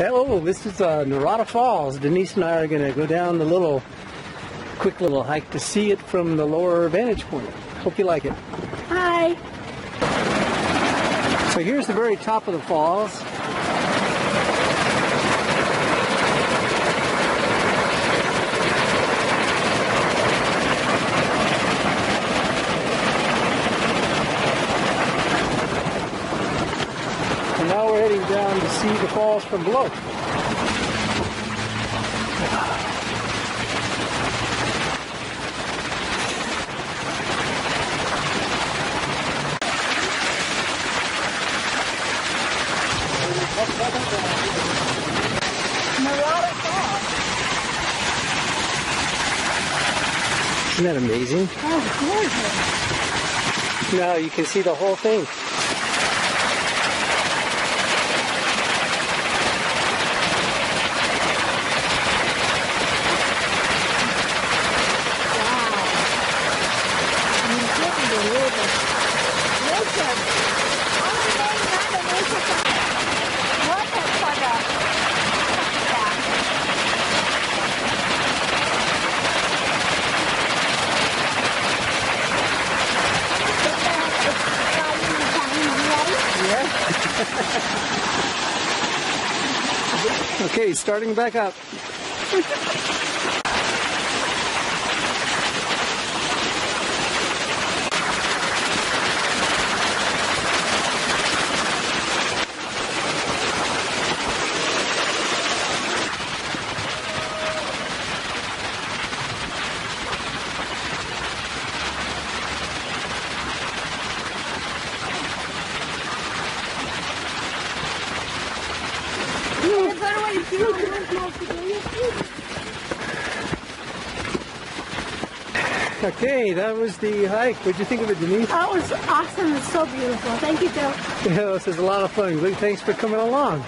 Hello, this is uh, Narada Falls. Denise and I are going to go down the little, quick little hike to see it from the lower vantage point. Hope you like it. Hi. So here's the very top of the falls. Now we're heading down to see the falls from below. Isn't that amazing? Oh, gorgeous. Now you can see the whole thing. Wow. You couldn't believe it. Listen, only they got a nature for what the for the yeah. Okay, starting back up. Okay, that was the hike. What'd you think of it, Denise? That was awesome. It's so beautiful. Thank you, Joe. Yeah, this is a lot of fun. Thanks for coming along.